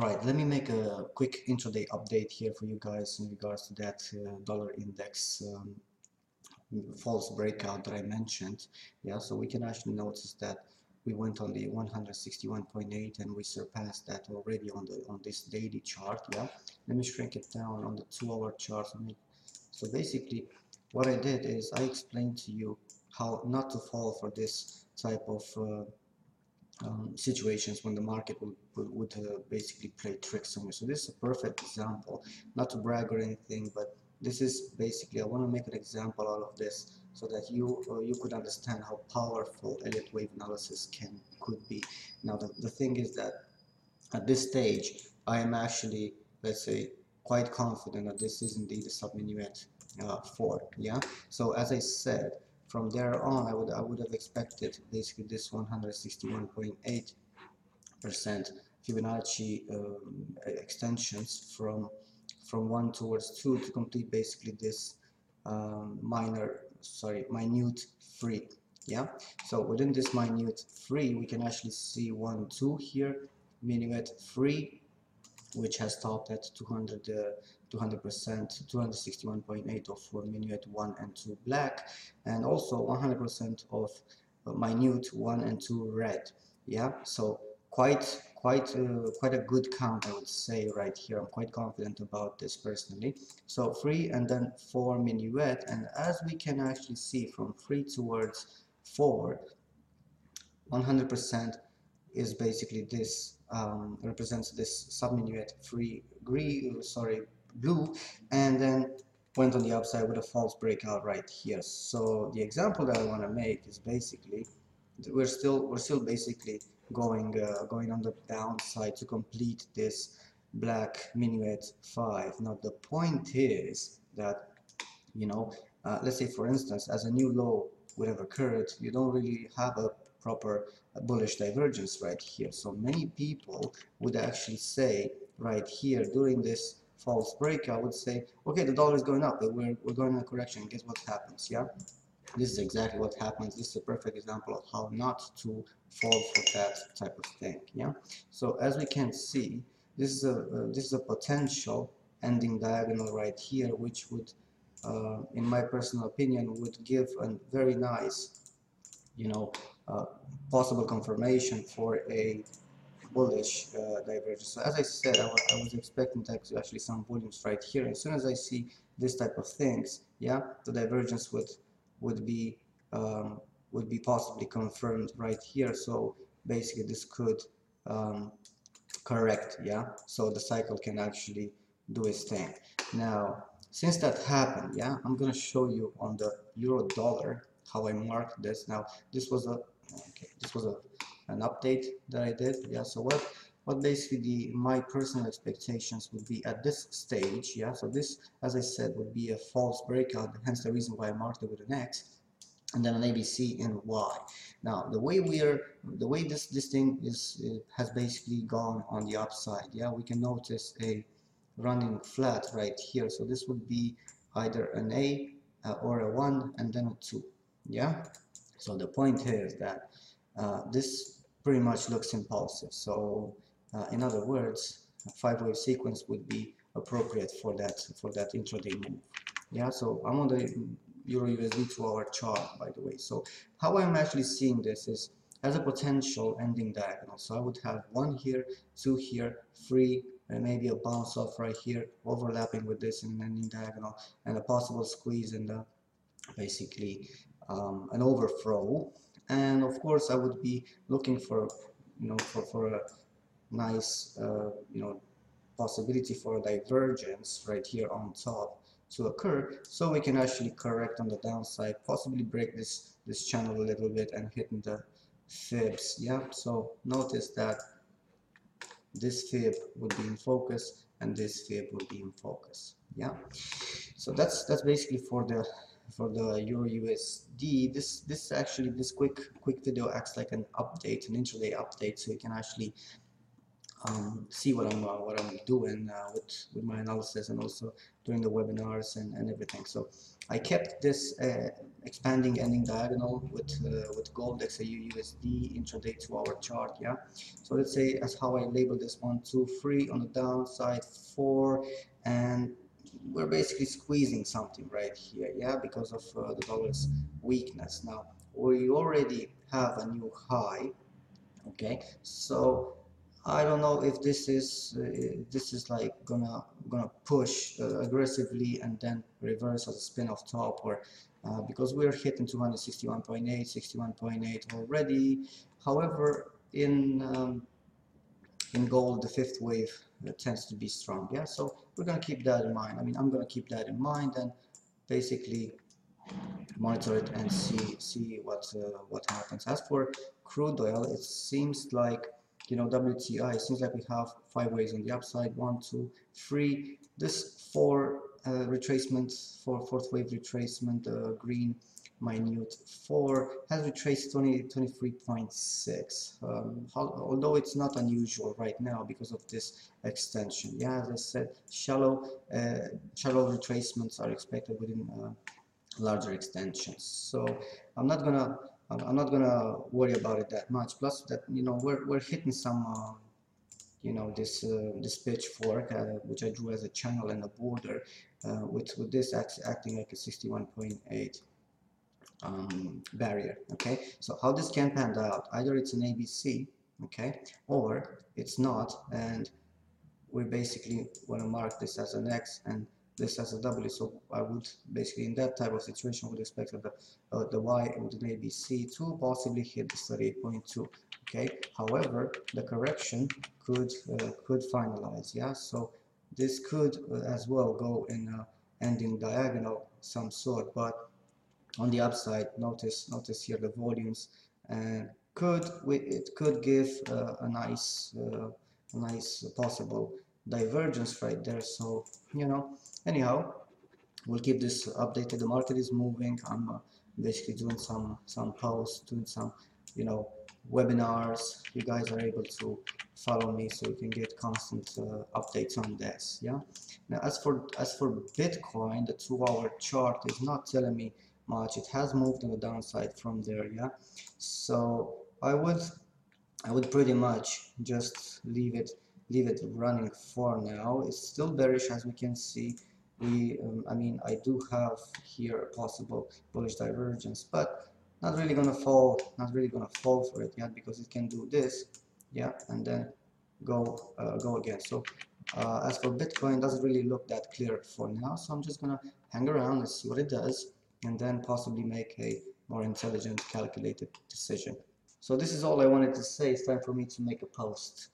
Alright, let me make a quick intraday update here for you guys in regards to that uh, dollar index um, false breakout that I mentioned. Yeah, so we can actually notice that we went on the 161.8 and we surpassed that already on the on this daily chart. Yeah, let me shrink it down on the two-hour chart. So basically, what I did is I explained to you how not to fall for this type of uh, um, situations when the market will would uh, basically play tricks on you. So this is a perfect example, not to brag or anything, but this is basically I want to make an example out of this so that you uh, you could understand how powerful Elliott wave analysis can could be. Now the, the thing is that at this stage I am actually let's say quite confident that this is indeed a subminuette uh, 4 yeah so as I said from there on I would I would have expected basically this 161.8 percent Fibonacci um, extensions from from 1 towards 2 to complete basically this um, minor sorry minute free yeah? So within this minute free we can actually see 1 2 here minuette free which has stopped at 200 uh, 200% 261.8 of minuette 1 and 2 black and also 100% of minute 1 and 2 red. Yeah so quite quite uh, quite a good count I would say right here. I'm quite confident about this personally. So 3 and then 4 minuette and as we can actually see from 3 towards 4 100% is basically this um, represents this subminuette three green sorry blue and then went on the upside with a false breakout right here. So the example that I want to make is basically we're still we're still basically going uh, going on the downside to complete this black minuette 5 now the point is that you know uh, let's say for instance as a new low would have occurred you don't really have a proper bullish divergence right here. So many people would actually say right here during this false break, I would say okay the dollar is going up but we're, we're going in a correction. Guess what happens yeah? This is exactly what happens. This is a perfect example of how not to fall for that type of thing yeah? So as we can see this is a uh, this is a potential ending diagonal right here which would uh, in my personal opinion would give a very nice you know uh, possible confirmation for a bullish uh, divergence. So as I said I, I was expecting actually some volumes right here. As soon as I see this type of things yeah the divergence would would be um, would be possibly confirmed right here. So basically this could um, correct yeah. So the cycle can actually do its thing. Now since that happened yeah I'm gonna show you on the euro dollar how I marked this. Now this was a okay this was a an update that I did. Yeah so what what basically the my personal expectations would be at this stage yeah so this as I said would be a false breakout hence the reason why I marked it with an X and then an ABC and Y. Now the way we are the way this this thing is has basically gone on the upside yeah we can notice a running flat right here. So this would be either an A uh, or a 1 and then a 2 yeah? So the point here is that uh, this pretty much looks impulsive so uh, in other words, a five-wave sequence would be appropriate for that for that intraday move. Yeah, so I'm on the Euro USD two-hour chart, by the way. So how I'm actually seeing this is as a potential ending diagonal. So I would have one here, two here, three, and maybe a bounce off right here, overlapping with this in an ending diagonal, and a possible squeeze in the basically um, an overthrow. And of course, I would be looking for you know for for a nice uh, you know possibility for a divergence right here on top to occur. So we can actually correct on the downside possibly break this this channel a little bit and hit in the fibs. Yeah so notice that this fib would be in focus and this fib would be in focus. Yeah so that's that's basically for the for the euro usd this this actually this quick quick video acts like an update an intraday update so you can actually um, see what I'm uh, what I'm doing uh, with with my analysis and also during the webinars and, and everything. So I kept this uh, expanding ending diagonal with uh, with gold XAU USD intraday two hour chart yeah so let's say as how I label this one two three on the downside four and we're basically squeezing something right here yeah because of uh, the dollar's weakness. Now we already have a new high okay? So I don't know if this is uh, this is like gonna gonna push uh, aggressively and then reverse as a spin off top or uh, because we're hitting 261.8 61.8 already. However in um, in gold the fifth wave tends to be strong. Yeah so we're gonna keep that in mind. I mean I'm gonna keep that in mind and basically monitor it and see see what uh, what happens. As for crude oil it seems like you know WTI it seems like we have five ways on the upside one two three. This four uh, retracement for fourth wave retracement uh, green minute 4 has retraced 20 23.6 um, although it's not unusual right now because of this extension. Yeah as I said shallow uh, shallow retracements are expected within uh, larger extensions. So I'm not gonna I'm not gonna worry about it that much. Plus that you know we're, we're hitting some uh, you know this uh, this pitchfork uh, which I drew as a channel and a border uh, with with this act acting like a 61.8 um, barrier okay? So how this can pan out either it's an ABC okay? Or it's not and we basically want to mark this as an X and this as a W. So I would basically in that type of situation would expect that the uh, the Y with an ABC to possibly hit the 38.2 okay? However the correction could uh, could finalize yeah? So this could uh, as well go in ending diagonal some sort but on the upside notice notice here the volumes and could we, it could give uh, a nice uh, nice possible divergence right there. So you know anyhow we'll keep this updated. The market is moving. I'm uh, basically doing some some posts doing some you know webinars. You guys are able to follow me so you can get constant uh, updates on this yeah? Now as for as for bitcoin the two hour chart is not telling me much. It has moved on the downside from there yeah? So I would I would pretty much just leave it leave it running for now. It's still bearish as we can see. We um, I mean I do have here a possible bullish divergence but not really gonna fall not really gonna fall for it yet because it can do this yeah and then go uh, go again. So uh, as for Bitcoin doesn't really look that clear for now so I'm just gonna hang around and see what it does and then possibly make a more intelligent calculated decision. So this is all I wanted to say. It's time for me to make a post